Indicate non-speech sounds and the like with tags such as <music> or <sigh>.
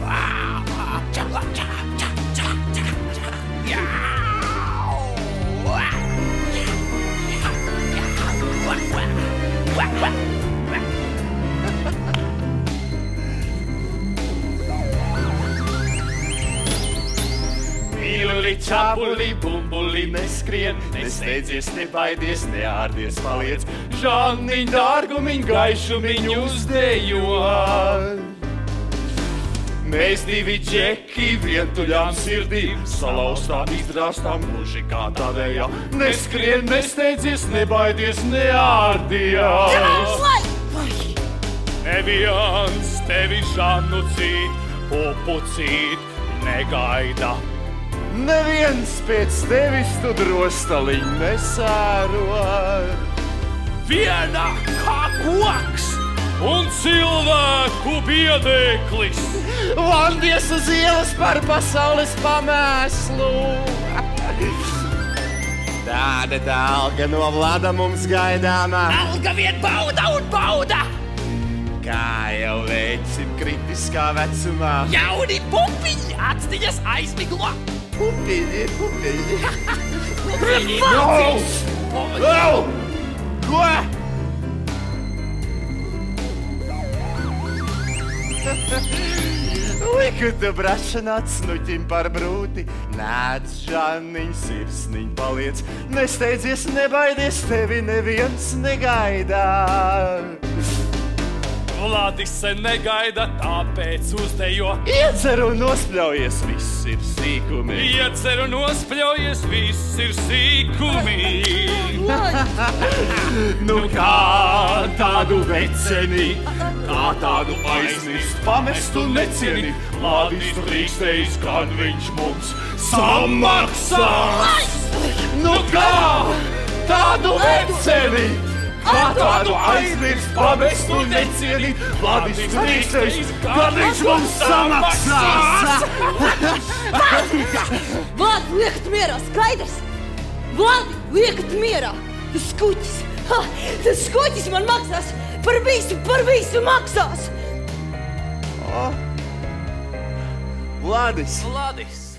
와! 자, 자, 자, 자, 자, 자, 야! Mīluli, čāpuli, bumbuli, neskrien, nesteidzies, nebaidies, neārdies, paliec. Žanniņ, dārgumiņ, gaišumiņ uzdejo. Mēs divi džeki, vientuļām sirdīm, salauztām, izdrāstām, gluži kā tādējā. Neskrien, nesteidzies, nebaidies, neārdies. Neviens tevi žannu cīt, pupu cīt, negaida. Neviens pēc tevis tu drostaliņ nesēro. Viena kā koks un cilvēku biedēklis. Vandies uz ielas par pasaules pamēslu. Tāda tā alga no vlada mums gaidāmā. Alga vien bauda un bauda! Kā jau veicim kritiskā vecumā. Jauni pupiņi atstiņas aizmiglo! Pupiņi, pupiņi. Pupiņi! Au! Ko? Liku tu brašanāt snuķim par brūti, nāc žanniņ, sirsniņ paliec, nesteidzies, nebaidies, tevi neviens negaidā. Vladis sen negaida, tāpēc uzdejo. Iedzer un nospļaujies, viss ir sīkumi. Iedzer un nospļaujies, viss ir sīkumi. <laughs> nu kā tādu veceni, kā tādu aizmirst, pamest un necieni, Vladis drīkstējis, kad viņš mums samaksās. Nu kā tādu veceni? Kā tādu aizmirst, pamest un necienīt, Vladis drīkstējis, kad viņš mums samaksās! Vlad, liekat mierā, skaidrs! Vlad, liekat mierā! Tas skuķis! Ha, tas skuķis man maksās! Par visu, par visu maksās! Vladis, Vladis!